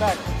拜。